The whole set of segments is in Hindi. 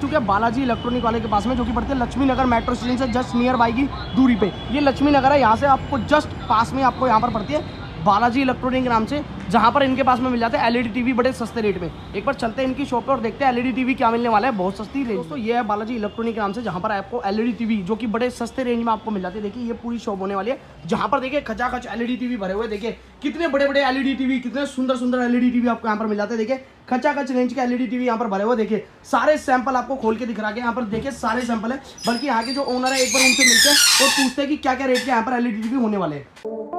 चुके बालाजी इलेक्ट्रॉनिक वाले के पास में, जो कि पड़ते हैं लक्ष्मी नगर मेट्रो स्टेशन से जस्ट नियर बाई की दूरी पे। ये लक्ष्मी नगर है, यहाँ से आपको जस्ट पास में आपको यहाँ पर पड़ती है। बालाजी इलेक्ट्रॉनिक नाम से जहाँ पर इनके पास में मिल जाते हैं एलईडी टीवी बड़े सस्ते रेट में। एक बार चलते हैं इनकी शॉप पे और देखते हैं एलईडी टीवी क्या मिलने वाला है। बहुत सस्ती रेंज दोस्तों ये है बालाजी इलेक्ट्रॉनिक नाम से जहाँ पर आपको एलईडी टीवी जो कि बड़े सस्ते रेंज में आपको मिल जाती है। देखिए ये पूरी शॉप होने वाली है। जहाँ पर देखिए खचाखच एलईडी टीवी भरे हुए देखिए कितने बड़े बड़े एलईडी टीवी कितने सुंदर सुंदर एलईडी टीवी आपको यहाँ पर मिल जाते हैं। देखिए खचाखच रेंज के एलईडी टीवी यहाँ पर भरे हुए देखिए सारे सैंपल आपको खोल के दिख रहा है। यहाँ पर देखिए सारे सैंपल है। बल्कि यहाँ के जो ओनर है एक बार उनसे मिलते हैं और पूछते हैं कि क्या क्या रेट के यहाँ पर एलईडी टीवी होने वाले हैं।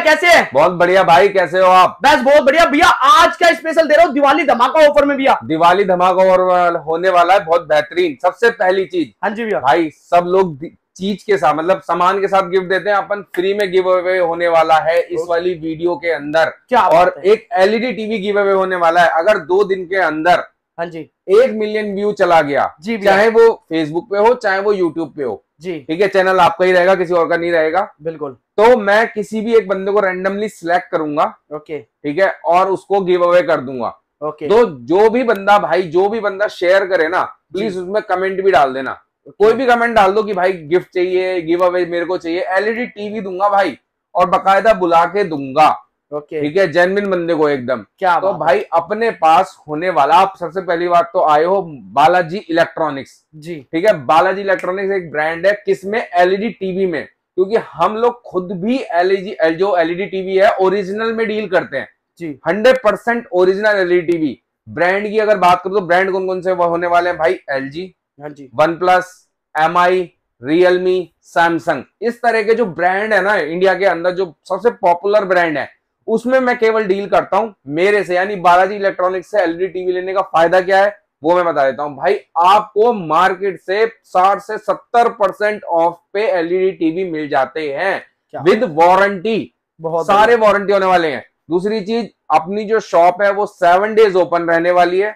कैसे है? बहुत बढ़िया भाई कैसे हो आप? बस बहुत बढ़िया भैया आज का स्पेशल दे रहा हूँ दिवाली धमाका ऑफ़र में भैया। दिवाली धमाका और होने वाला है बहुत बेहतरीन। सबसे पहली चीज़ हाँ जी भैया। भाई सब लोग चीज़ के साथ मतलब सामान के साथ गिफ्ट देते हैं अपन फ्री में गिव अवे होने वाला है इस वाली वीडियो के अंदर। क्या और एक एलईडी टीवी गिव अवे होने वाला है अगर दो दिन के अंदर हाँ जी। एक मिलियन व्यू चला गया जी चाहे वो फेसबुक पे हो चाहे वो यूट्यूब पे हो जी। ठीक है चैनल आपका ही रहेगा किसी और का नहीं रहेगा। बिल्कुल। तो मैं किसी भी एक बंदे को रैंडमली सिलेक्ट करूँगा ओके। ठीक है और उसको गिव अवे कर दूँगा। ओके। तो जो भी बंदा भाई जो भी बंदा शेयर करे ना प्लीज़ उसमें कमेंट भी डाल देना। कोई भी कमेंट डाल दो कि भाई गिफ्ट चाहिए गिव अवे मेरे को चाहिए एलईडी टीवी दूँगा भाई और बकायदा बुला के दूँगा। ओके। ठीक है जेनविन बंदे को एकदम। क्या तो भाई अपने पास होने वाला आप सबसे पहली बात तो आए हो बालाजी इलेक्ट्रॉनिक्स। जी। ठीक है बालाजी इलेक्ट्रॉनिक्स एक ब्रांड है किसमें एलईडी टीवी में। क्योंकि हम लोग खुद भी एलईडी जो एलईडी टीवी है ओरिजिनल में डील करते हैं। जी। Hundred percent original LED TV brand की अगर बात करो तो ब्रांड कौन कौन से होने वाले हैं भाई? एलजी हाँ जी। One plus M I Realme Samsung इस तरह के जो ब्रांड है ना इंडिया के अंदर जो सबसे पॉपुलर ब्रांड है उसमें मैं केवल डील करता हूँ मेरे से यानी बालाजी इलेक्ट्रॉनिक्स से एलईडी टीवी लेने का फ़ायदा क्या है वो मैं बता देता हूँ। भाई आपको मार्केट से 60 से 70 परसेंट ऑफ़ पे एलईडी टीवी मिल जाते हैं। With warranty. बहुत सारे वारंटी होने वाले हैं। दूसरी चीज़ अपनी जो शॉप है वो सेवन डेज़ ओपन रहने वाली है।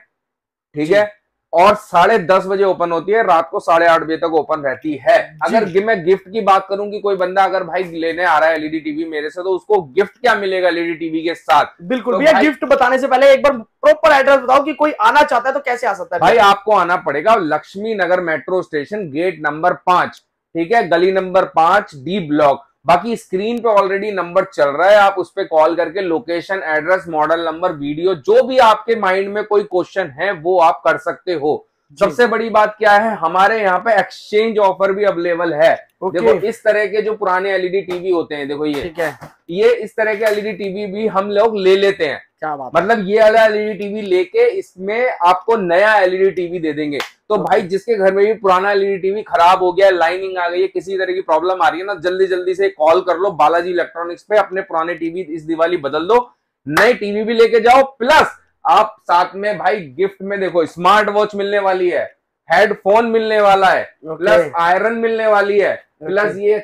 ठीक है? और साढ़े दस बजे ओपन होती है रात को साढ़े आठ बजे तक ओपन रहती है। अगर मैं गिफ्ट की बात करूँ कि कोई बंदा अगर भाई लेने आ रहा है एलईडी टीवी मेरे से तो उसको गिफ्ट क्या मिलेगा एलईडी टीवी के साथ? बिल्कुल तो भैया गिफ्ट बताने से पहले एक बार प्रॉपर एड्रेस बताओ कि कोई आना चाहता है तो कैसे आ सकता है? भाई आपको आना पड़ेगा Laxmi Nagar metro station gate number पाँच। ठीक है? गली नंबर पाँच डी ब्लॉक। बाकी स्क्रीन पे ऑलरेडी नंबर चल रहा है आप उस पर कॉल करके location address model number video जो भी आपके माइंड में कोई क्वेश्चन है वो आप कर सकते हो। सबसे बड़ी बात क्या है हमारे यहाँ पे एक्सचेंज ऑफ़र भी अवेलेबल है। देखो इस तरह के जो पुराने एलईडी टीवी होते हैं देखो ये। ठीक है। ये इस तरह के एलईडी टीवी भी हम लोग ले लेते हैं। क्या बात मतलब ये वाला एलईडी टीवी लेके इसमें आपको नया एलईडी टीवी दे देंगे। तो भाई जिसके घर में भी पुराना एलईडी टीवी खराब हो गया लाइनिंग आ गई है किसी तरह की प्रॉब्लम आ रही है ना जल्दी जल्दी से कॉल कर लो बालाजी इलेक्ट्रॉनिक्स पे अपने पुराने टीवी इस दिवाली बदल दो नए टीवी भी लेके जाओ प्लस आप साथ में भाई गिफ्ट में देखो स्मार्ट वॉच मिलने वाली है हेडफोन मिलने वाला है प्लस आयरन मिलने वाली है प्लस ये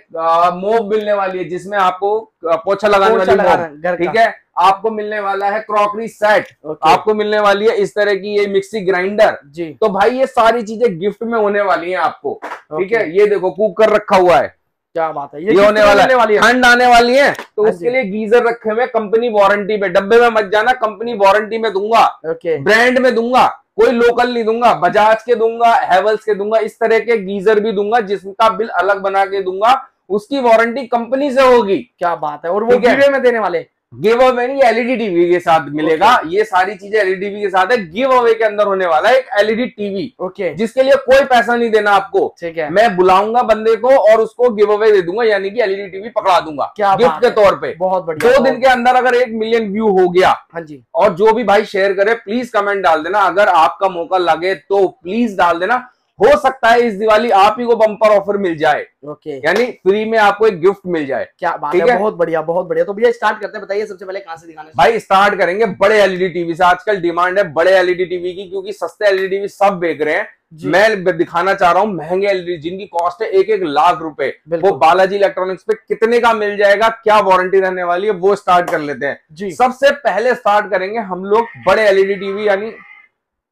मोब मिलने वाली है जिसमें आपको पोछा लगाने वाली का। ठीक है? आपको मिलने वाला है क्रॉकरी सेट। आपको मिलने वाली है इस तरह की ये मिक्सी ग्राइंडर। जी। तो भाई ये सारी चीज़ें गिफ्ट में होने वाली हैं आपको। ठीक है? ये देखो कुकर रखा हुआ है। क्या बात है। ये, gift होने वाला है। ठंड आने वाली है। तो हाँ उसके लिए गीजर रखे हुए कंपनी वारंटी पे डब्बे में मत जाना कंपनी वारंटी में दूँगा। ब्रांड में दूँगा। कोई लोकल नहीं दूँगा बजाज के दूँगा हैवल्स के दूँगा इस तरह के गीजर भी दूँगा जिसका बिल अलग बना के दूँगा उसकी वारंटी कंपनी से होगी। क्या बात है और वो गिरवे में देने वाले। गिव अवे नहीं एलईडी टीवी के साथ मिलेगा। Okay. ये सारी चीज़ें एलईडी टीवी के साथ है। गिव अवे के अंदर होने वाला है एक एलईडी टीवी ओके जिसके लिए कोई पैसा नहीं देना आपको। ठीक है। मैं बुलाऊँगा बंदे को और उसको गिव अवे दे दूँगा यानी कि एलईडी टीवी पकड़ा दूँगा। क्या गिफ्ट के तौर पे। बहुत बढ़िया दो दिन के अंदर अगर एक मिलियन व्यू हो गया हाँ जी। और जो भी भाई शेयर करे प्लीज़ कमेंट डाल देना। अगर आपका मौका लगे तो प्लीज़ डाल देना। हो सकता है इस दिवाली आप ही को बम्पर ऑफ़र मिल जाए। ओके यानी फ्री में आपको एक गिफ्ट मिल जाए। क्या बात है है? बहुत बढ़िया बहुत बढ़िया। तो भैया स्टार्ट करते हैं बताइए सबसे पहले कहाँ से दिखाने भाई स्टार्ट करेंगे बड़े एलईडी टीवी से। आजकल डिमांड है बड़े एलईडी टीवी की क्योंकि सस्ते एलईडी टीवी सब बेच रहे हैं। मैं दिखाना चाह रहा हूँ महँगे एलईडी जिनकी कॉस्ट है एक एक लाख रुपए। वो बालाजी इलेक्ट्रॉनिक्स पे कितने का मिल जाएगा क्या वारंटी रहने वाली है वो स्टार्ट कर लेते हैं। सबसे पहले स्टार्ट करेंगे हम लोग बड़े एलईडी टीवी यानी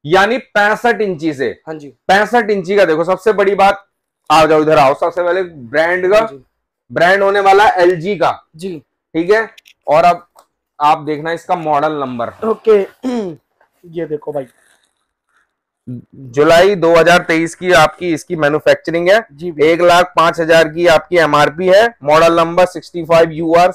यानी पैंसठ इंची से। हाँ जी। पैंसठ इंची का देखो सबसे बड़ी बात आ जाओ इधर आओ। सबसे पहले ब्रांड का ब्रांड होने वाला एलजी का। जी। ठीक है? और अब आप देखना इसका मॉडल नंबर ओके। ये देखो भाई। जुलाई 2023 की आपकी इसकी मैन्युफैक्चरिंग है। जी एक लाख पाँच हज़ार की आपकी एमआरपी है। Model number sixty five U R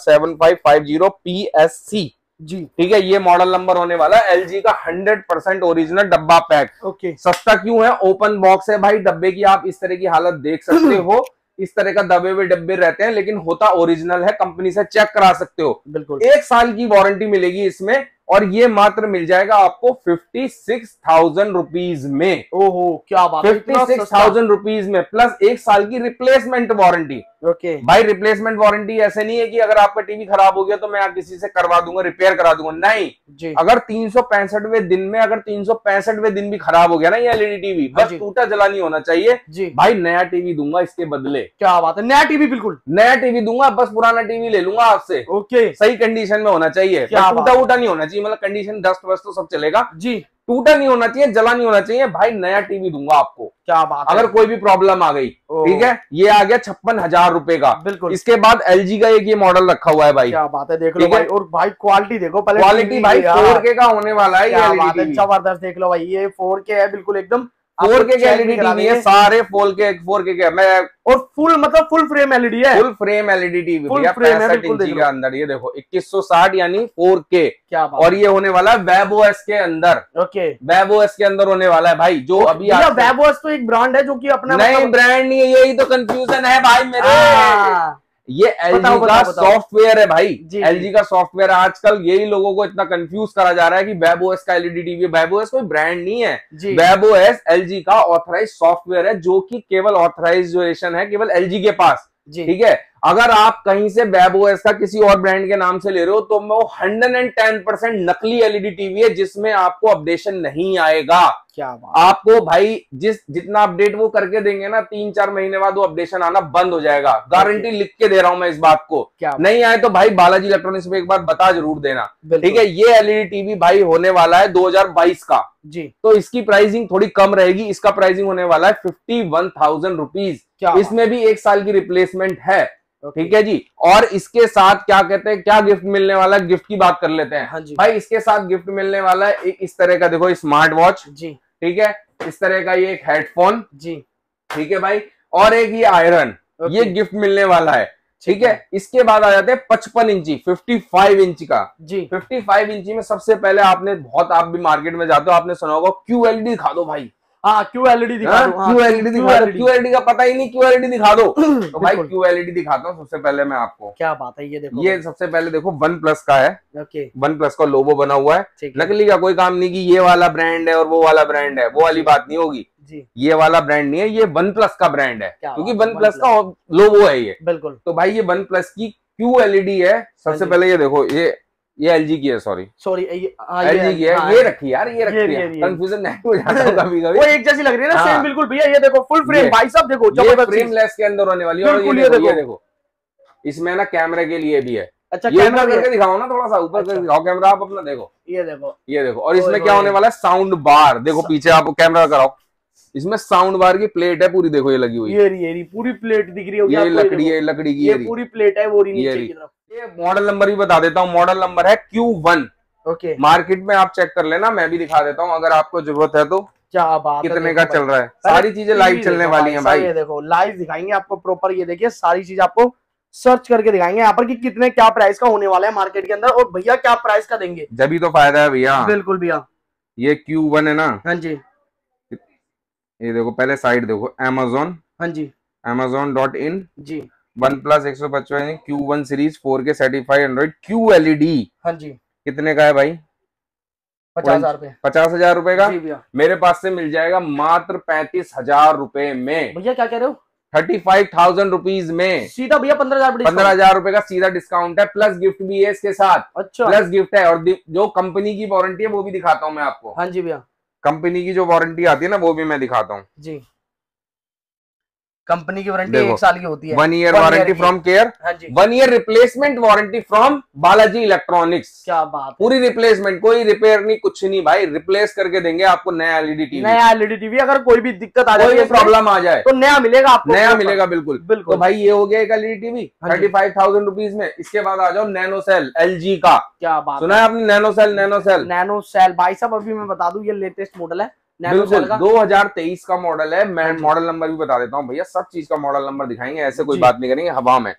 जी। ठीक है ये मॉडल नंबर होने वाला है। एलजी का हंड्रेड परसेंट ओरिजिनल डब्बा पैक ओके। सस्ता क्यों है? ओपन बॉक्स है भाई। डब्बे की आप इस तरह की हालत देख सकते हो। इस तरह का दबे हुए डब्बे रहते हैं लेकिन होता ओरिजिनल है। कंपनी से चेक करा सकते हो। बिल्कुल। एक साल की वारंटी मिलेगी इसमें और ये मात्र मिल जाएगा आपको फिफ्टी सिक्स थाउज़ेंड रुपीज़ में। ओहो क्या बात है फिफ्टी सिक्स थाउज़ेंड रुपीज़ में प्लस एक साल की रिप्लेसमेंट वारंटी ओके भाई रिप्लेसमेंट वारंटी ऐसे नहीं है कि अगर आपका टीवी खराब हो गया तो मैं आप किसी से करवा दूँगा रिपेयर करा दूँगा। नहीं। जी। अगर तीन सौ पैंसठवे दिन में अगर तीन दिन भी खराब हो गया ना ये एलईडी टीवी हाँ बस टूटा जला नहीं होना चाहिए। जी। भाई नया टीवी दूँगा इसके बदले। क्या बात है? नया टीवी बिल्कुल। नया टीवी दूँगा बस पुराना टीवी ले लूँगा आपसे। ओके सही कंडीशन में होना चाहिए। टूटा वूटा नहीं होना चाहिए मतलब कंडीशन डस्ट वस्ट तो सब चलेगा। जी। टूटा नहीं होना चाहिए जला नहीं होना चाहिए। भाई नया टीवी दूँगा आपको। क्या बात है। अगर कोई भी प्रॉब्लम आ गई ठीक है? ये आ गया छप्पन हज़ार रुपए का। बिल्कुल। इसके बाद एलजी का एक ये मॉडल रखा हुआ है भाई। क्या बात है देख लो भाई। और भाई क्वालिटी देखो पहले क्वालिटी भाई फोर के का होने वाला है ज़बरदस्त देख लो भाई ये फोर के है बिल्कुल एकदम फोर के एलईडी टीवी है। सारे फोर के फोर के मैं और फुल मतलब फुल फ्रेम एलईडी है। फुल फ्रेम एलईडी टीवी भैया frame है, इंची के अंदर। ये देखो 2160 यानी 4K क्या और ये होने वाला है वेब ओएस के अंदर। ओके वेब ओएस के अंदर होने वाला है भाई जो अभी आज वेबोस तो एक ब्रांड है जो कि अपना नहीं मतलब- ब्रांड नहीं है यही तो कंफ्यूजन है भाई मेरे। हाँ, ये एल जी का। सॉफ्टवेयर है भाई। एल जी, का सॉफ्टवेयर है। आजकल यही लोगों को इतना कंफ्यूज करा जा रहा है कि वेब ओएस का एलईडी टीवी वेब ओएस कोई ब्रांड नहीं है। वेब ओएस एलजी का ऑथराइज सॉफ्टवेयर है जो कि केवल ऑथराइजेशन है केवल एल जी के पास। ठीक है? अगर आप कहीं से वेब ओएस का किसी और ब्रांड के नाम से ले रहे हो तो वो हंड्रेड एंड टेन परसेंट नकली एलईडी टीवी है जिसमें आपको अपडेशन नहीं आएगा। क्या बात। आपको भाई जिस जितना अपडेट वो करके देंगे ना तीन चार महीने बाद वो अपडेशन आना बंद हो जाएगा। गारंटी लिख के दे रहा हूँ मैं इस बात को। क्या नहीं आए तो भाई बालाजी इलेक्ट्रॉनिक्स में एक बार बता ज़रूर देना। ठीक है ये एलईडी टीवी भाई होने वाला है 2022 का। जी। तो इसकी प्राइसिंग थोड़ी कम रहेगी इसका प्राइसिंग होने वाला है फिफ्टी वन थाउज़ेंड रुपीज़ इसमें भी एक साल की रिप्लेसमेंट है। ठीक है जी? और इसके साथ क्या कहते हैं क्या गिफ्ट मिलने वाला है? गिफ्ट की बात कर लेते हैं। हाँ जी। भाई इसके साथ गिफ्ट मिलने वाला है एक इस तरह का देखो स्मार्ट वॉच जी। ठीक है? इस तरह का ये एक हेडफोन जी। ठीक है भाई? और एक ये आयरन ये गिफ्ट मिलने वाला है। ठीक है? इसके बाद आ जाते हैं पचपन इंची 55 इंच का। जी। 55 इंची में सबसे पहले आपने बहुत आप भी मार्केट में जाते हो आपने सुना होगा क्यू एलईडी दिखा दो भाई। हाँ क्यू एलईडी दिखा दो हाँ, क्यू एलईडी दिखा दो। क्यू एलईडी का पता ही नहीं क्यू एलईडी दिखा दो। तो भाई क्यू एलईडी दिखाता हूँ सबसे पहले मैं आपको। क्या बात है ये देखो। ये सबसे पहले देखो वन प्लस का है। ओके। वन प्लस का लोगो बना हुआ है। नकली का कोई काम नहीं की ये वाला ब्रांड है और वो वाला ब्रांड है। वो वाली बात नहीं होगी। जी। ये वाला ब्रांड नहीं है ये वन प्लस का ब्रांड है। क्या क्योंकि वन प्लस का लोगो है ये। बिल्कुल। तो भाई ये वन प्लस की क्यू एलईडी है। सबसे हाँ पहले ये देखो ये ये एल जी की है सॉरी सॉरी एल जी की है हाँ, ये रखी यार ये रखी है। कंफ्यूजन नहीं हो जाता हूँ कभी। वो एक जैसी लग रही है ना हाँ। सेम बिल्कुल भैया ये देखो फुल फ्रेम भाई साहब देखो ये चीज़। फ्रेमलेस के अंदर होने वाली है और ये देखो ये देखो। इसमें ना कैमरे के लिए भी है। अच्छा ये कैमरा करके दिखाओ ना थोड़ा सा ऊपर अच्छा। दिखाओ कैमरा आप अपना देखो। ये देखो। ये देखो और इसमें क्या होने वाला है? साउंड बार देखो पीछे आप कैमरा कराओ। इसमें साउंड बार की प्लेट है पूरी देखो ये लगी हुई। ये रही ये रही पूरी प्लेट दिख रही होगी ये लकड़ी है लकड़ी की ये पूरी प्लेट है वो रही ये मॉडल नंबर भी बता देता हूँ। मॉडल नंबर है क्यू वन ओके मार्केट में आप चेक कर लेना मैं भी दिखा देता हूँ अगर आपको ज़रूरत है तो। क्या बात कितने का चल रहा है? सारी चीज़ें लाइव चलने वाली हैं भाई। ये देखो लाइव दिखाएँगे आपको प्रॉपर ये देखिए सारी चीज़ आपको सर्च करके दिखाएँगे यहाँ पर कि कितने क्या प्राइस का होने वाला है मार्केट के अंदर और भैया क्या प्राइस का देंगे? जब तो फ़ायदा है भैया। बिल्कुल भैया। ये क्यू वन है ना? हाँ जी। ये देखो पहले साइड देखो Amazon हाँ जी। Amazon डॉट इन जी। वन प्लस एक सौ पचपन Q one series four K certified android Q LED हाँ जी। कितने का है भाई? पचास हज़ार रुपए पचास हज़ार रुपए का? मेरे पास से मिल जाएगा मात्र पैंतीस हज़ार रूपए में। भैया क्या कह रहे हो? थर्टी फाइव थाउज़ेंड रुपीज़ में। सीधा भैया पंद्रह हज़ार पंद्रह हज़ार रुपए का सीधा डिस्काउंट है प्लस गिफ्ट भी है इसके साथ। अच्छा। प्लस गिफ्ट है और जो कंपनी की वारंटी है वो भी दिखाता हूँ मैं आपको। हाँ जी भैया। कंपनी की जो वारंटी आती है ना वो भी मैं दिखाता हूँ। जी। कंपनी की वारंटी एक साल की होती है। One year warranty from care हाँ one year replacement warranty from Balaji electronics क्या बात पूरी रिप्लेसमेंट कोई रिपेयर नहीं कुछ नहीं भाई। रिप्लेस करके देंगे आपको नया एलईडी टीवी नया एलईडी टीवी अगर कोई भी दिक्कत आ है प्रॉब्लम आ जाए। तो नया मिलेगा आपको। नया मिलेगा बिल्कुल। बिल्कुल। तो भाई ये हो गया एक LED TV thirty five thousand rupees में। इसके बाद आ जाओ नैनो सेल एलजी का। क्या बात सुना है आपने nano cell nano cell nano cell भाई साहब अभी मैं बता दू ये लेटेस्ट मॉडल है। बिल्कुल सेल का? 2023 का मॉडल है। मैं हाँ मॉडल नंबर भी बता देता हूँ। भैया सब चीज़ का मॉडल नंबर दिखाएँगे। ऐसे कोई बात नहीं करेंगे हवा में।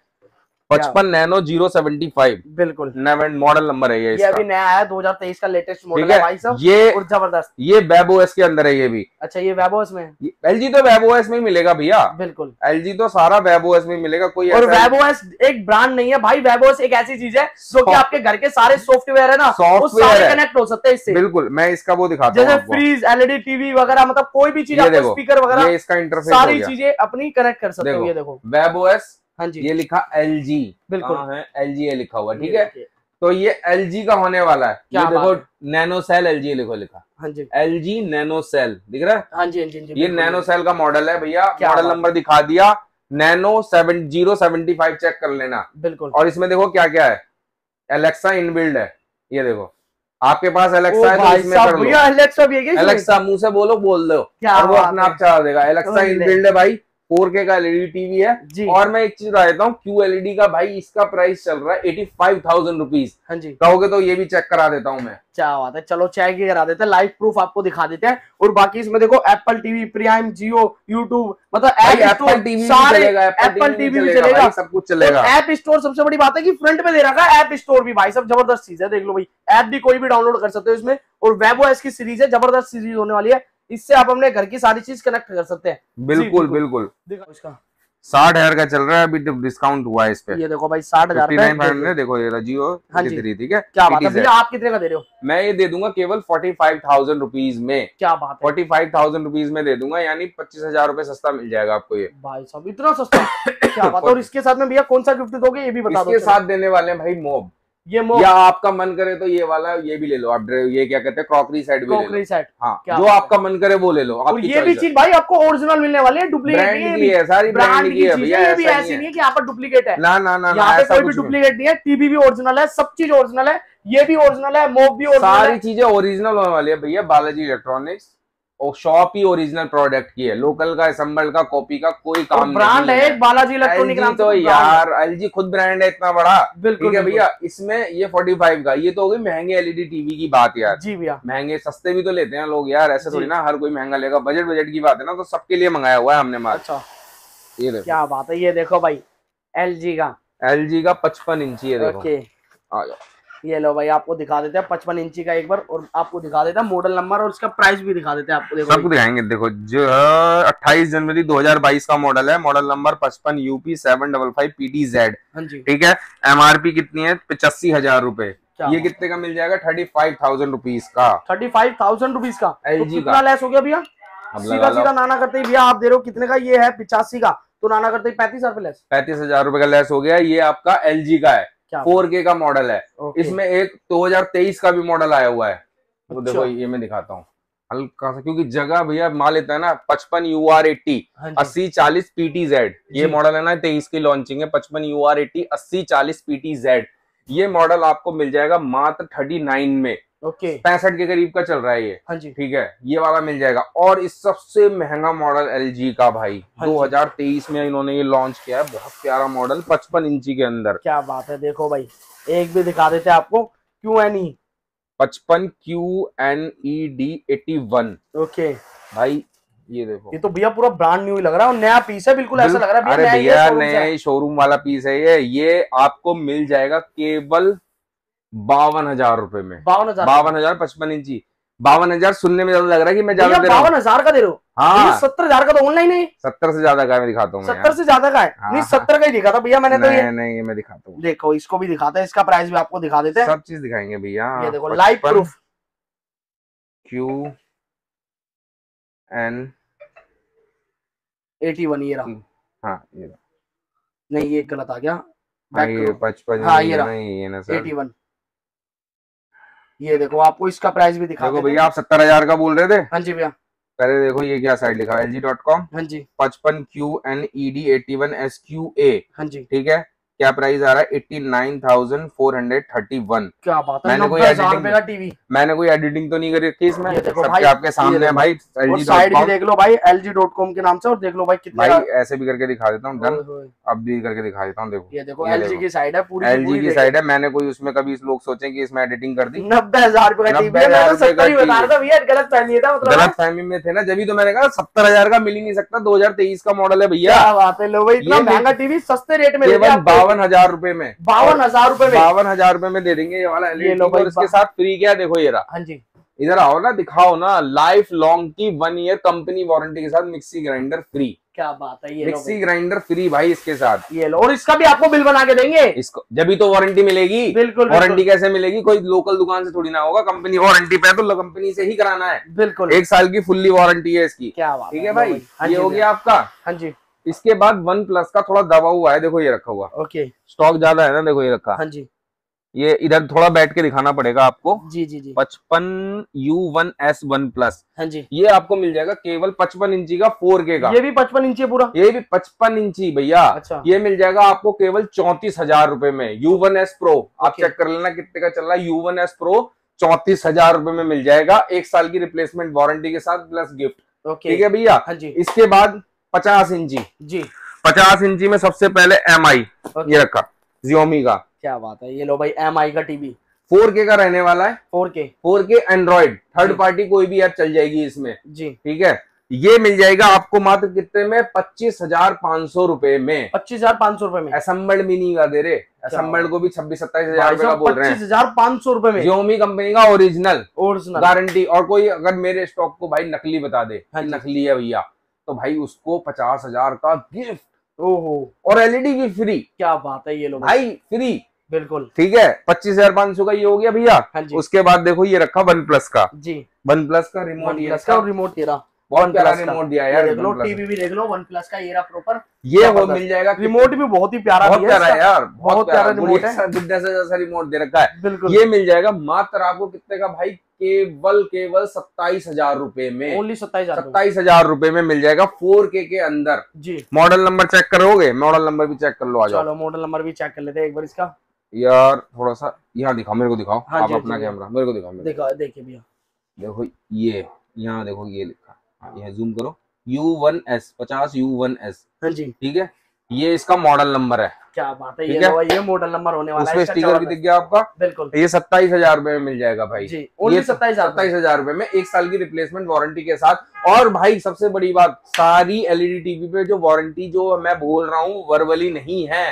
पचपन नैनो ज़ीरो सेवेंटी फाइव। बिल्कुल। मॉडल नंबर है ये ये अभी नया है 2023 का लेटेस्ट मॉडल है भाई साहब। ये और ज़बरदस्त। ये वेबओएस के अंदर है ये भी। अच्छा ये वेबोस में? एल जी तो वेबओएस में ही मिलेगा भैया। बिल्कुल। एल जी तो सारा वेबओएस में मिलेगा कोई और वेबोस एक ब्रांड नहीं है भाई वेबोस एक ऐसी चीज़ है जो की आपके घर के सारे सॉफ्टवेयर है ना सारे कनेक्ट हो। सकते हैं इससे। बिल्कुल मैं इसका वो दिखाता हूँ जैसे फ्रीज एलईडी टीवी वगैरह मतलब कोई भी चीज़ स्पीकर वगैरह इसका इंटरफेस सारी चीज़ें अपनी कनेक्ट कर सकते हो। ये देखो। वेबओएस हाँ जी। ये लिखा एलजी बिल्कुल। है एलजी ये लिखा हुआ ठीक है। तो ये एलजी का होने वाला है। क्या ये देखो नैनो सेल एलजी लिखो लिखा। हाँ जी। एलजी नैनो सेल दिख रहा है? हाँ जी हाँ जी हाँ जी ये नैनो सेल का मॉडल है भैया। मॉडल नंबर दिखा दिया। Nano seven zero seventy five check कर लेना। बिल्कुल। और इसमें देखो क्या क्या है। एलेक्सा इनबिल्ड है। ये देखो। आपके पास एलेक्सा है तो इसमें कर लो। एलेक्सा भी है एलेक्सा मुँह से बोलो बोल दो। और वो अपने आप चला देगा। एलेक्सा इनबिल्ड है भाई। 4K का एलईडी टीवी है। जी। और मैं एक चीज़ बता देता हूँ क्यू एलईडी का भाई इसका प्राइस चल रहा है एटी फाइव थाउज़ेंड रुपीज़ हाँ जी। कहोगे तो ये भी चेक करा देता हूँ मैं। क्या बात है चलो चेक ही करा देते हैं लाइव प्रूफ आपको दिखा देते हैं। और बाकी इसमें देखो Apple TV prime Jio YouTube मतलब एप्पल टीवी सारे एप्पल टीवी भी चलेगा सब कुछ चलेगा। ऐप स्टोर सबसे बड़ी बात है कि फ्रंट में दे रखा है ऐप स्टोर भी भाई सब ज़बरदस्त चीज़ है देख लो भाई। ऐप भी कोई भी डाउनलोड कर सकते हो इसमें। और वेबो एस की सीरीज़ है ज़बरदस्त सीरीज़ होने वाली है। इससे आप अपने घर की सारी चीज़ कनेक्ट कर सकते हैं। बिल्कुल बिल्कुल। बिल्कुल। देखो इसका। साठ हज़ार का चल रहा है अभी डिस्काउंट हुआ है इस पे। ये देखो भाई साठ हज़ार देखो ये जियो हाँ जी। ठीक है? क्या बात है आप कितने का दे रहे हो? मैं ये दे दूँगा केवल फोर्टी फाइव थाउज़ेंड रुपीज़ में। क्या बात है। फोर्टी फाइव थाउज़ेंड रुपीज़ में दे दूँगा यानी पच्चीस हज़ार रुपए सस्ता मिल जाएगा आपको ये। भाई साहब इतना सस्ता? क्या बात है और इसके साथ में भैया कौन सा गिफ्ट दोगे ये भी बता दो इसके साथ देने वाले हैं भाई मोब। ये या आपका मन करे तो ये वाला ये भी ले लो। आप ये क्या कहते हैं? क्रॉकरी सेट भी क्रॉकरी सेट हाँ क्या जो आपका मन करे वो ले लो और ये भी चीज़ भाई आपको ओरिजिनल मिलने वाली है डुप्लीकेट नहीं है सारी ब्रांड की है भैया ये भी ऐसी नहीं है कि यहाँ पर डुप्लीकेट है। ना ना ना यहाँ पे कोई भी। डुप्लीकेट नहीं। है टीवी भी ओरिजिनल है सब चीज़ ओरिजिनल है ये भी ओरिजिनल है मोब भी ओरिजिनल सारी चीज़ें ओरिजिनल होने वाली है भैया बालाजी इलेक्ट्रॉनिक्स और शॉप ही ओरिजिनल प्रोडक्ट की है। लोकल का असम्बल का कॉपी का कोई काम तो ब्रांड है एक बालाजी इलेक्ट्रॉनिक नाम तो यार एलजी खुद ब्रांड है इतना बड़ा। बिल्कुल भैया इसमें ये 45 का ये तो हो गई महँगे एलईडी टीवी की बात यार। जी भैया। महँगे सस्ते भी तो लेते हैं लोग यार ऐसे थोड़ी ना हर कोई महँगा लेगा। बजट बजट की बात है ना तो सबके लिए मंगाया हुआ है हमने माल। अच्छा। ये देखो। क्या बात है ये देखो भाई एलजी का। एलजी का पचपन इंची है देखो। आ जाओ। ये लो भाई आपको दिखा देते हैं पचपन इंची का एक बार और आपको दिखा देते हैं मॉडल नंबर और उसका प्राइस भी दिखा देते हैं आपको देखो सबको दिखाएँगे देखो जो अट्ठाईस जनवरी 2022 का मॉडल है मॉडल नंबर पचपन UP seven double five P T Z हाँ जी। ठीक है एमआरपी कितनी है? पचासी हज़ार रूपए। ये कितने का मिल जाएगा? थर्टी फाइव थाउज़ेंड रुपीज़ का। थर्टी फाइव थाउज़ेंड रुपीज़ का। एल जी का। लेस हो गया भैया? सीधा सीधा नाना करते ही भैया आप दे रहे हो कितने का? ये है पिचासी का। तो नाना करते ही पैंतीस हज़ार लेस पैंतीस हज़ार रूपए का लेस हो गया ये आपका एल का है। फोर के का मॉडल है। इसमें एक 2023 का भी मॉडल आया हुआ है। वो अच्छा। देखो ये मैं दिखाता हूँ। हल्का सा क्योंकि जगह भैया मान लेता है ना पचपन यू आर एट्टी अस्सी चालीस पीटी जेड ये मॉडल है ना तेईस की लॉन्चिंग है पचपन यू आर एट्टी अस्सी चालीस पीटी जेड ये मॉडल आपको मिल जाएगा मात्र थर्टी नाइन में। ओके। पैंसठ के करीब का चल रहा है ये। हाँ जी। ठीक है ये वाला मिल जाएगा। और इस सबसे महँगा मॉडल एलजी का भाई हाँ जी। 2023 में इन्होंने ये लॉन्च किया है बहुत प्यारा मॉडल 55 इंची के अंदर। क्या बात है देखो भाई एक भी दिखा देते आपको क्यू एन ई पचपन Q N E D eighty one okay. भाई ये देखो। ये तो भैया पूरा ब्रांड न्यू ही लग रहा है और नया पीस है बिल्कुल ऐसा लग रहा है अरे भैया नया ही शोरूम वाला पीस है ये। ये आपको मिल जाएगा केवल बावन हज़ार रुपए में। बावन हज़ार। बावन हज़ार पचपन इंची। बावन हज़ार सुनने में ज़्यादा लग रहा है कि मैं ज़्यादा दे रहा हूँ? बावन हज़ार का दे रहे हो? हाँ। सत्तर हज़ार का तो ऑनलाइन है। सत्तर से ज़्यादा का मैं दिखाता हूँ सत्तर से ज़्यादा का है? हाँ, नहीं। सत्तर का ही दिखा था भैया मैंने तो ये नहीं नहीं मैं दिखाता हूँ। देखो इसको भी दिखाते हैं इसका प्राइस भी आपको दिखा देते हैं। सब चीज़ दिखाएँगे भैया। ये देखो live proof Q N eighty one ये रहा। हाँ ये नहीं ये गलत आ गया। हाँ, पचपन हाँ, ये रहा। नहीं ये ना एटी वन ये देखो आपको इसका प्राइस भी दिखा देखो भैया आप सत्तर हज़ार का बोल रहे थे? हाँ जी भैया। पहले देखो ये क्या साइड लिखा है एल जी डॉट कॉम हाँ जी। पचपन Q N E D eighty one S Q A हाँ जी। ठीक है? क्या प्राइस आ रहा है? Eighty nine thousand four hundred thirty one क्या बात है? मैंने कोई का टीवी मैंने कोई एडिटिंग तो नहीं करी रखी इसमें। सबके आपके सामने है भाई एल जी साइड भी देख लो भाई एल जी डॉट कॉम के नाम से और देख लो भाई कितने भाई ऐसे भी करके दिखा देता हूँ डन अब भी करके दिखा देता हूँ देखो। ये देखो एल जी की साइड है पूरी एल जी की साइड है मैंने कोई उसमें कभी लोग सोचे की इसमें एडिटिंग कर दी? नब्बे हज़ार तो गलत फहमी था मतलब। गलत फहमी में थे ना जब तो मैंने कहा सत्तर हज़ार का मिल ही नहीं सकता दो हज़ार तेईस का मॉडल है भैया। क्या बात लो भाई इतना महँगा टीवी सस्ते रेट में बावन हज़ार रुपए में। बावन हज़ार रुपए में? बावन हज़ार रुपए में दे देंगे ये वाला एलईडी भाई, और इसके साथ फ्री क्या देखो ये रहा। हाँ जी। इधर आओ ना दिखाओ ना लाइफ लॉन्ग की वन ईयर कंपनी वारंटी के साथ मिक्सी ग्राइंडर फ्री क्या बात है ये मिक्सी ग्राइंडर फ्री भाई इसके साथ। ये लो और इसका भी आपको बिल बना के देंगे। इसको जब तो वारंटी मिलेगी। बिल्कुल वारंटी कैसे मिलेगी? कोई लोकल दुकान से थोड़ी ना होगा कंपनी वारंटी पे तो कंपनी से ही कराना है। बिल्कुल। एक साल की फुल्ली वारंटी है इसकी। क्या बात ठीक है भाई? हाँ ये हो गया आपका। हाँ जी। इसके बाद वन प्लस का थोड़ा दबा हुआ है देखो ये रखा हुआ। ओके। स्टॉक ज़्यादा है ना देखो ये रखा। हाँ जी। ये इधर थोड़ा बैठ के दिखाना पड़ेगा आपको। जी जी जी। पचपन U one S one plus. हाँ जी। ये आपको मिल जाएगा केवल पचपन इंची का फोर के का। ये भी पचपन इंची पूरा? ये भी पचपन इंची भैया। अच्छा। ये मिल जाएगा आपको केवल चौंतीस हज़ार रूपए में। U one S pro. आप चेक कर लेना कितने का चल रहा है। यू वन एस प्रो चौंतीस हज़ार रूपए में मिल जाएगा। एक साल की रिप्लेसमेंट वारंटी के साथ प्लस गिफ्ट ठीक है भैया? हाँ जी। इसके बाद पचास इंची। जी। पचास इंची में सबसे पहले एम आई ये रखा जियोमी का। क्या बात है ये लो भाई एम आई का टीवी फोर के का रहने वाला है। फोर के। फोर के एंड्रॉइड थर्ड पार्टी कोई भी ऐप चल जाएगी इसमें। जी। ठीक है? ये मिल जाएगा आपको मात्र कितने में? पच्चीस हज़ार पाँच सौ रुपए में। पच्चीस हज़ार पाँच सौ रुपए में। असेंबल्ड भी नहीं का दे रहे। असेंबल्ड को भी छब्बीस सत्ताईस हज़ार रुपए का बोल रहे हैं। हज़ार पाँच सौ रुपए में। जियोमी कंपनी का ओरिजिनल ओरिजिनल गारंटी और कोई अगर मेरे स्टॉक को भाई नकली बता दे हाँ। नकली है भैया। तो भाई उसको पचास हज़ार का गिफ्ट ओहो। और एलईडी भी फ्री क्या बात है ये लोग भाई फ्री बिल्कुल। ठीक है पच्चीस हज़ार पाँच सौ का ये हो गया भैया। हाँ उसके बाद देखो ये रखा वन प्लस का। जी। वन प्लस का रिमोट प्लस का रखा और रिमोट रहा बहुत प्यारा रिमोट दिया यार देख लो टीवी भी देख लो वन प्लस का ये रहा प्रॉपर ये वो मिल जाएगा रिमोट भी बहुत ही प्यारा बहुत प्यारा है यार बहुत प्यारा रिमोट है। जैसा रिमोट दे रखा है। बिल्कुल। ये मिल जाएगा मात्र आपको कितने का भाई? केवल केवल सत्ताईस हज़ार रूपए में। ओनली सत्ताईस हज़ार सत्ताईस हज़ार रुपए में मिल जाएगा फोर के के अंदर। जी। मॉडल नंबर चेक करोगे? मॉडल नंबर भी चेक कर लो आ जाओ। चलो मॉडल नंबर भी चेक कर लेते हैं एक बार इसका। यार थोड़ा सा यहाँ दिखाओ मेरे को दिखाओ। हाँ आप अपना। कैमरा मेरे को दिखाओ मेरे देखिए भैया। देखो ये यहाँ देखो ये लिखा। हाँ, ये जूम करो। यू वन एस पचास यू वन एस हाँ जी। ठीक है? ये इसका मॉडल नंबर है। क्या बात है ठीक ये। ये मॉडल नंबर होने वाला है स्टिकर भी दिख गया आपका? बिल्कुल। ये सत्ताईस हज़ार रुपए में मिल जाएगा भाई। जी ये सत्ताईस सत्ताईस हज़ार रुपए में एक साल की रिप्लेसमेंट वारंटी के साथ। और भाई सबसे बड़ी बात सारी एलईडी टीवी पे जो वारंटी जो मैं बोल रहा हूँ वर्बली नहीं है।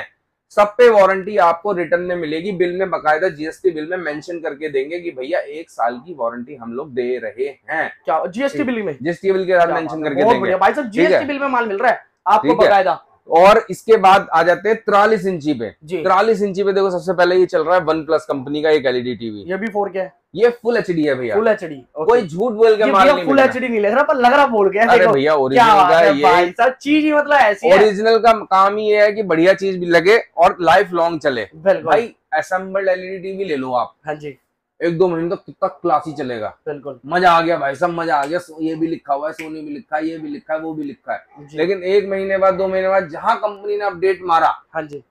सब पे वारंटी आपको रिटर्न में मिलेगी बिल में बकायदा जीएसटी बिल में मेंशन करके देंगे कि भैया एक साल की वारंटी हम लोग दे रहे हैं। क्या जीएसटी बिल में? जीएसटी बिल के साथ मेंशन करके देंगे। भाई साहब जीएसटी बिल में माल मिल रहा है आपको बकायदा? और इसके बाद आ जाते हैं तिरालीस इंची पे। तिरालीस इंची पे देखो सबसे पहले ये चल रहा है वन प्लस कंपनी का एक एलईडी टीवी। ये भी फोर के है। ये फुल एचडी है भैया। फुल एचडी कोई झूठ बोल के मार नहीं फुल मिलेगा। एचडी नहीं लग रहा पर लग रहा बोल गया अरे भैया ओरिजिनल का ये चीज़ ही मतलब ऐसी ओरिजिनल का काम ये है कि बढ़िया चीज़ भी लगे और लाइफ लॉन्ग चले भाई असेंबल्ड एलईडी टीवी ले लो आप। हाँ जी। एक दो महीने तक कितना क्लासी चलेगा। बिल्कुल। मज़ा आ गया भाई सब मज़ा आ गया ये भी लिखा हुआ है सोनी भी लिखा है ये भी लिखा है वो भी लिखा है। लेकिन एक महीने बाद दो महीने बाद जहाँ कंपनी ने अपडेट मारा हाँ जी।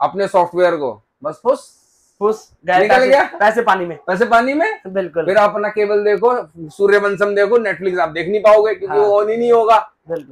अपने सॉफ्टवेयर को बस फुस। फुस निकल गया? पैसे पानी में। पैसे पानी में? बिल्कुल। फिर आप अपना केबल देखो सूर्यवंशम देखो नेटफ्लिक्स आप देख नहीं पाओगे क्योंकि हाँ। वो ऑन ही नहीं होगा।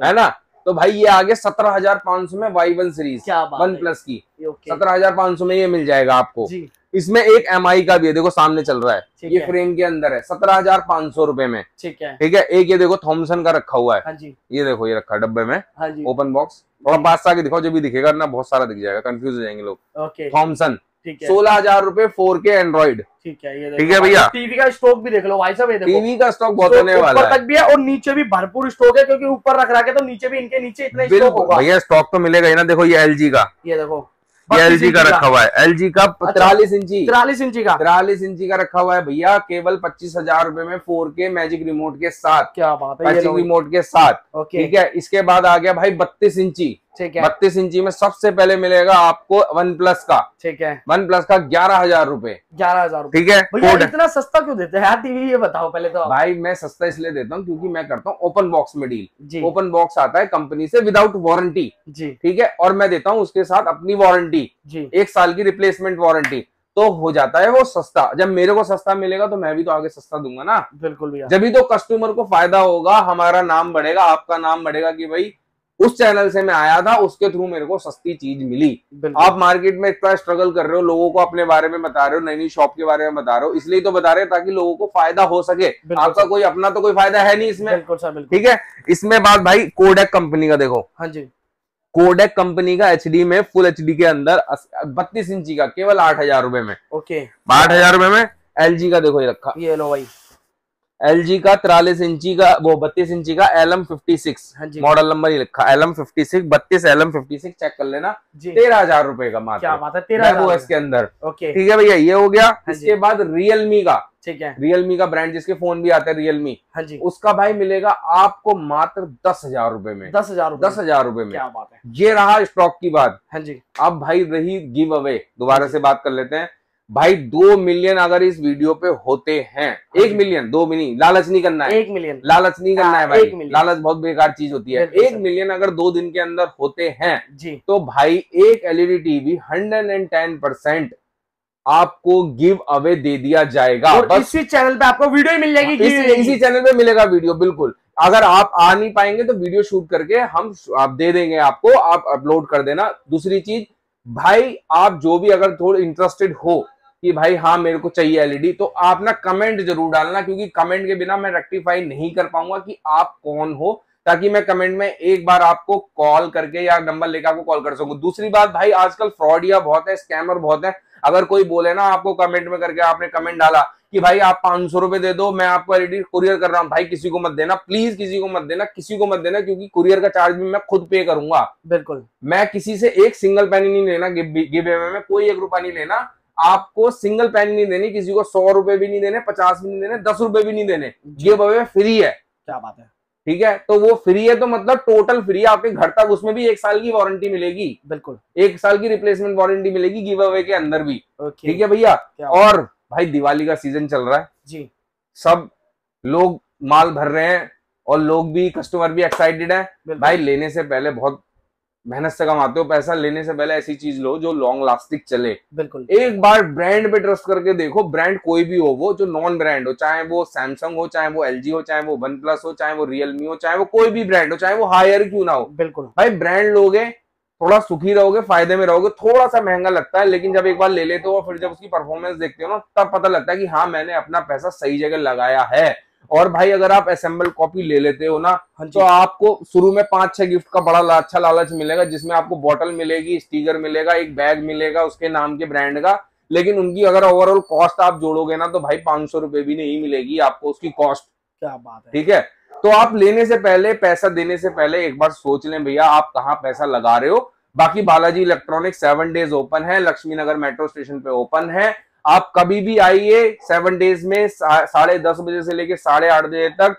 है ना? तो भाई ये आगे सत्रह हज़ार पाँच सौ में Y one series one plus की। सत्रह हज़ार पाँच सौ में ये मिल जाएगा आपको। जी। इसमें एक एमआई का भी है देखो सामने चल रहा है। ये है। फ्रेम के अंदर है सत्रह हज़ार पाँच सौ रुपए में। ठीक है। ठीक है एक ये देखो थॉमसन का रखा हुआ है। हाँ जी। ये देखो ये रखा है डब्बे में। हाँ जी। Open box. थोड़ा पास से आके दिखाओ जो भी दिखेगा ना बहुत सारा दिख जाएगा कंफ्यूज हो जाएँगे लोग। थॉमसन ठीक है। सोलह हज़ार रूपए फोर के एंड्रॉइड ठीक है ये ठीक है भैया। टीवी का स्टॉक भी देख लो भाई साहब ये देखो। टीवी का स्टॉक बहुत होने वाला है। तक भी है और नीचे भी भरपूर स्टॉक है क्योंकि ऊपर रख रखे तो नीचे भी इनके नीचे इतना स्टॉक होगा। भैया स्टॉक तो मिलेगा ही ना देखो ये एल का। ये देखो। ये जी का रखा हुआ है। एल जी का तिरालीस इंची। तिरालीस इंची का। तिरालीस इंची का रखा हुआ है भैया केवल पच्चीस हज़ार रूपए में फोर के मैजिक रिमोट के साथ। क्या बात है मैजिक रिमोट के साथ। ठीक है इसके बाद आ गया भाई बत्तीस इंची। ठीक है। बत्तीस इंची में सबसे पहले मिलेगा आपको वन प्लस का। ठीक है। वन प्लस का ग्यारह हज़ार रूपए। ग्यारह हज़ार ठीक है? भैया कोड इतना सस्ता क्यों देते हैं? यार टीवी ये बताओ पहले तो भाई मैं सस्ता इसलिए देता हूँ क्योंकि मैं करता हूँ ओपन बॉक्स में डील। ओपन बॉक्स आता है कंपनी से विदाउट वारंटी। जी। ठीक है? और मैं देता हूँ उसके साथ अपनी वारंटी। जी। एक साल की रिप्लेसमेंट वारंटी। तो हो जाता है वो सस्ता। जब मेरे को सस्ता मिलेगा तो मैं भी तो आगे सस्ता दूँगा ना। बिल्कुल भैया। जब भी तो कस्टमर को फ़ायदा होगा हमारा नाम बढ़ेगा आपका नाम बढ़ेगा कि भाई उस चैनल से मैं आया था उसके थ्रू मेरे को सस्ती चीज़ मिली। आप मार्केट में इतना स्ट्रगल कर रहे हो लोगों को अपने बारे में बता रहे हो नई नई शॉप के बारे में बता रहे हो इसलिए तो बता रहे हो ताकि लोगों को फ़ायदा हो सके। आपका कोई अपना तो कोई फ़ायदा है नहीं इसमें। ठीक है? इसमें बात भाई कोडेक कंपनी का देखो। हाँ जी। कोडेक कंपनी का एचडी में फुल एचडी के अंदर बत्तीस इंची का केवल आठ हज़ार रुपए में। ओके। आठ हज़ार रुपए में एलजी का देखो ये रखा। ये लो भाई। एल जी का तिरालीस इंची का वो बत्तीस इंची का एल एम फिफ्टी सिक्स हाँ मॉडल नंबर ही लिखा एल एम फिफ्टी सिक्स बत्तीस L M fifty six check कर लेना। तेरह हज़ार रुपए का क्या मात्र बात है तेरह इसके अंदर। ओके। ठीक है भैया ये हो गया। इसके बाद रियलमी का। ठीक है। रियलमी का ब्रांड जिसके फ़ोन भी आते हैं रियलमी हाँ जी। उसका भाई मिलेगा आपको मात्र दस हज़ार रुपए में। दस हज़ार दस हज़ार रुपए में। क्या बात है। ये रहा स्टॉक की बात। हाँ जी। अब भाई रही गिव अवे दोबारा से बात कर लेते हैं। भाई दो मिलियन अगर इस वीडियो पे होते हैं एक मिलियन दो मिलियन लालच नहीं करना है। एक मिलियन लालच नहीं करना है हाँ, भाई लालच बहुत बेकार चीज़ होती है। एक मिलियन अगर दो दिन के अंदर होते हैं जी। तो भाई एक LED TV hundred and ten percent आपको गिव अवे दे दिया जाएगा। और बस इसी चैनल पे आपको वीडियो मिल जाएगी इसी इसी चैनल पे मिलेगा वीडियो बिल्कुल। अगर आप आ नहीं पाएँगे तो वीडियो शूट करके हम आप दे देंगे आपको आप अपलोड कर देना। दूसरी चीज़ भाई आप जो भी अगर थोड़ा इंटरेस्टेड हो कि भाई हाँ मेरे को चाहिए एलईडी तो आप ना कमेंट ज़रूर डालना क्योंकि कमेंट के बिना मैं रेक्टिफाई नहीं कर पाऊँगा कि आप कौन हो ताकि मैं कमेंट में एक बार आपको कॉल करके या नंबर लेकर आपको कॉल कर सकूँ। दूसरी बात भाई आजकल फ्रॉड या बहुत है स्कैमर बहुत है। अगर कोई बोले ना आपको कमेंट में करके आपने कमेंट डाला कि भाई आप पाँच सौ रुपए दे दो मैं आपको एलईडी कुरियर कर रहा हूँ भाई किसी को मत देना प्लीज़ किसी को मत देना किसी को मत देना क्योंकि कुरियर का चार्ज भी मैं खुद पे करूँगा। बिल्कुल। मैं किसी से एक सिंगल पेनी नहीं लेना गिव में कोई एक रुपया नहीं लेना आपको सिंगल पेनी नहीं देनी किसी को सौ रुपए भी नहीं देने पचास भी नहीं देने दस रुपए भी नहीं देने। गिव अवे फ्री है। क्या बात है। ठीक है? तो वो फ्री है तो मतलब टोटल फ्री आपके घर तक उसमें भी एक साल की वारंटी मिलेगी। बिल्कुल। एक साल की रिप्लेसमेंट वारंटी मिलेगी गिव अवे के अंदर भी। ठीक है भैया? और भाई दिवाली का सीज़न चल रहा है। जी। सब लोग माल भर रहे हैं और लोग भी कस्टमर भी एक्साइटेड है। भाई लेने से पहले बहुत मेहनत से कमाते हो पैसा लेने से पहले ऐसी चीज़ लो जो लॉन्ग लास्टिंग चले। बिल्कुल। एक बार ब्रांड पे ट्रस्ट करके देखो ब्रांड कोई भी हो वो जो नॉन ब्रांड हो चाहे वो सैमसंग हो चाहे वो एलजी हो चाहे वो वन प्लस हो चाहे वो रियलमी हो चाहे वो कोई भी ब्रांड हो चाहे वो हायर क्यों ना हो। बिल्कुल। भाई ब्रांड लोगे थोड़ा सुखी रहोगे फ़ायदे में रहोगे थोड़ा सा महँगा लगता है लेकिन जब एक बार ले लेते हो और फिर जब उसकी परफॉर्मेंस देखते हो ना तब पता लगता है कि हाँ मैंने अपना पैसा सही जगह लगाया है। और भाई अगर आप असेंबल कॉपी ले लेते हो ना हाँ तो आपको शुरू में पाँच छह गिफ्ट का बड़ा अच्छा लालच मिलेगा जिसमें आपको बॉटल मिलेगी स्टीकर मिलेगा एक बैग मिलेगा उसके नाम के ब्रांड का। लेकिन उनकी अगर ओवरऑल कॉस्ट आप जोड़ोगे ना तो भाई पाँच सौ रुपए भी नहीं मिलेगी आपको उसकी कॉस्ट क्या बात है। ठीक है? तो आप लेने से पहले पैसा देने से पहले एक बार सोच लें भैया आप कहाँ पैसा लगा रहे हो। बाकी Balaji electronic seven days open है लक्ष्मी नगर मेट्रो स्टेशन पे ओपन है। आप कभी भी आइए सेवन डेज़ में साढ़े दस बजे से लेकर साढ़े आठ बजे तक।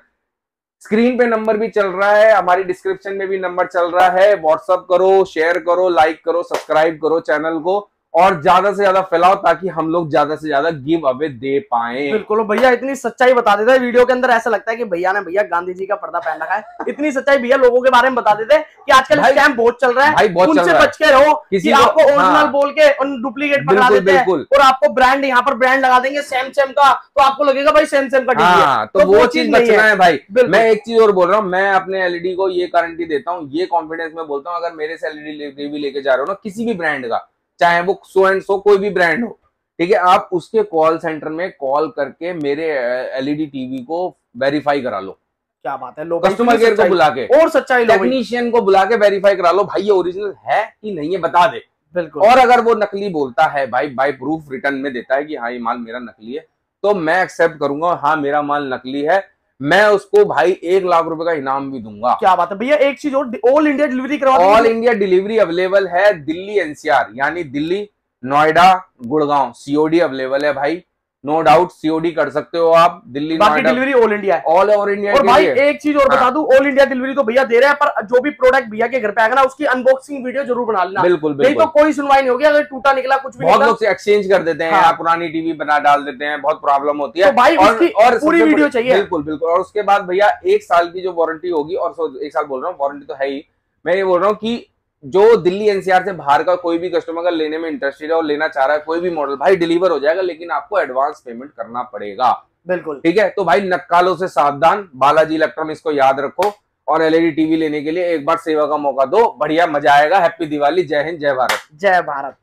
स्क्रीन पे नंबर भी चल रहा है, हमारी डिस्क्रिप्शन में भी नंबर चल रहा है। व्हाट्सअप करो शेयर करो लाइक करो सब्सक्राइब करो चैनल को। और ज़्यादा से ज़्यादा फैलाओ ताकि हम लोग ज़्यादा से ज़्यादा गिव अवे दे पाए। बिल्कुल भैया इतनी सच्चाई बता देते है। वीडियो के अंदर ऐसा लगता है कि भैया ने भैया गांधी जी का पर्दा पहन रखा है। इतनी सच्चाई भैया लोगों के बारे में बता देते हैं कि आजकल स्कैम बहुत चल रहा है। बहुत उनसे बच के रहो किसी आपको ओरिजिनल हाँ। बोल के डुप्लीकेट पकड़ा बिल्कुल देते हैं और आपको ब्रांड यहाँ पर ब्रांड लगा देंगे सैम सैम का। तो आपको लगेगा भाई सैम सैम का है तो, तो वो चीज़ बचना है। भाई। मैं एक चीज़ और बोल रहा हूँ मैं अपने एलईडी को ये गारंटी देता हूँ ये कॉन्फिडेंस में बोलता हूँ अगर मेरे से एलईडी टीवी लेके जा रहे हो ना किसी भी ब्रांड का चाहे वो सो एंड सो कोई भी ब्रांड हो ठीक है? आप उसके कॉल सेंटर में कॉल करके मेरे एलईडी टीवी को वेरीफाई करा लो। क्या बात है? कस्टमर केयर को बुला के। और सच्चाई टेक्नीशियन को बुला के वेरीफाई करा लो भाई ये ओरिजिनल है कि नहीं है बता दे। बिल्कुल। और अगर वो नकली बोलता है भाई बाय प्रूफ रिटर्न में देता है कि हाँ ये माल मेरा नकली है तो मैं एक्सेप्ट करूँगा हाँ मेरा माल नकली है मैं उसको भाई एक लाख रुपए का इनाम भी दूँगा। क्या बात है? भैया एक चीज़ और ऑल इंडिया डिलीवरी करवा ऑल इंडिया डिलीवरी अवेलेबल है दिल्ली एनसीआर यानी दिल्ली नोएडा गुड़गांव सीओडी अवेलेबल है भाई। नो डाउट सीओडी कर सकते हो आप दिल्ली बाकी डिलीवरी ऑल इंडिया है। ऑल ओवर इंडिया और भाई एक चीज़ और बता दूँ ऑल इंडिया डिलीवरी तो भैया दे रहे हैं पर जो भी प्रोडक्ट भैया के घर पे आएगा ना उसकी अनबॉक्सिंग वीडियो ज़रूर बना लेना। बिल्कुल नहीं तो कोई सुनवाई नहीं होगी अगर टूटा निकला कुछ भी बहुत लोग एक्सचेंज कर देते हैं हाँ। पुरानी टीवी बना डाल देते हैं बहुत प्रॉब्लम होती है। तो भाई उसकी पूरी वीडियो चाहिए। बिल्कुल बिल्कुल। और उसके बाद भैया एक साल की जो वारंटी होगी और एक साल बोल रहा हूँ वारंटी तो है ही। मैं ये बोल रहा हूँ कि जो दिल्ली एनसीआर से बाहर का कोई भी कस्टमर अगर लेने में इंटरेस्टेड है और लेना चाह रहा है कोई भी मॉडल भाई डिलीवर हो जाएगा लेकिन आपको एडवांस पेमेंट करना पड़ेगा। बिल्कुल। ठीक है? तो भाई नक्कालों से सावधान बालाजी इलेक्ट्रॉनिक्स को याद रखो और एलईडी टीवी लेने के लिए एक बार सेवा का मौका दो। बढ़िया मज़ा आएगा। हैप्पी दिवाली जय हिंद जय भारत। जय भारत।